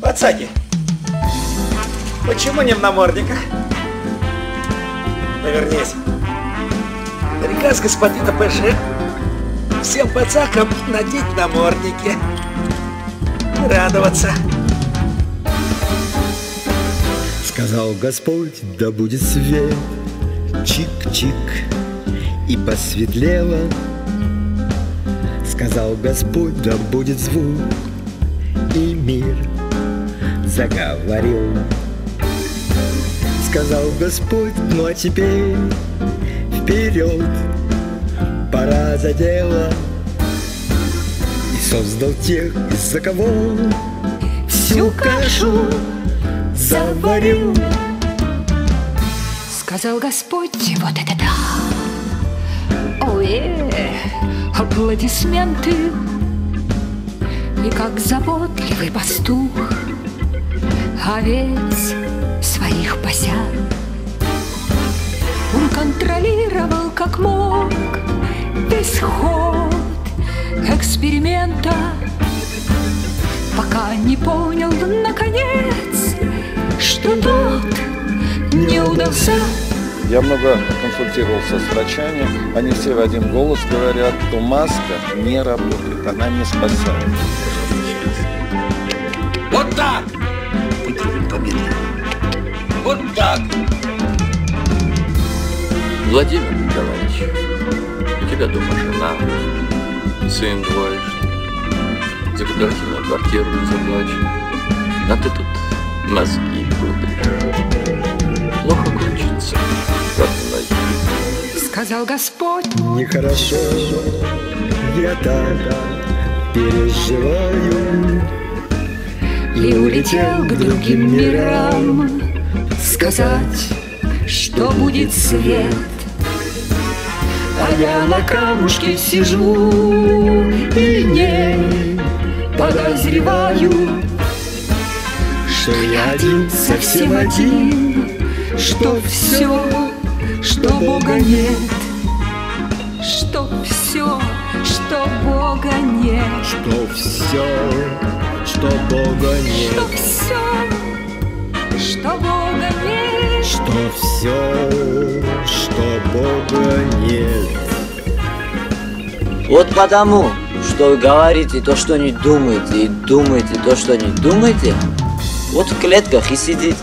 Пацаки, почему не в намордниках? Повернись. Приказ господина ПШ всем пацакам надеть намордники. Радоваться. Сказал Господь, да будет свет, чик-чик, и посветлело. Сказал Господь, да будет звук, заговорил. Сказал Господь, ну а теперь вперед, пора за дело. И создал тех, из-за кого всю кашу заварил. Сказал Господь, вот это да! Ой, аплодисменты! И как заботливый пастух Овец своих пася Он контролировал как мог Весь ход эксперимента Пока не понял наконец Что тот не удался Я много консультировался с врачами, они все в один голос говорят, что маска не работает, она не спасает. Вот так! Помедленнее. Вот так! Владимир Николаевич, у тебя дома жена, сын двое, за государственную квартиру не заплачен, а ты тут мозги пудришь. Плохо кончится, как ноги. Сказал Господь, Нехорошо, я так переживаю и улетел к другим мирам Сказать, что будет свет. А я на камушке сижу и не подозреваю Что я один, совсем один Что все, что Бога нет Что все, что Бога нет. Что все, что Бога нет. Что все, что Бога нет. Что все, что Бога нет. Вот потому, что вы говорите то, что не думаете, и думаете то, что не думаете, вот в клетках и сидите.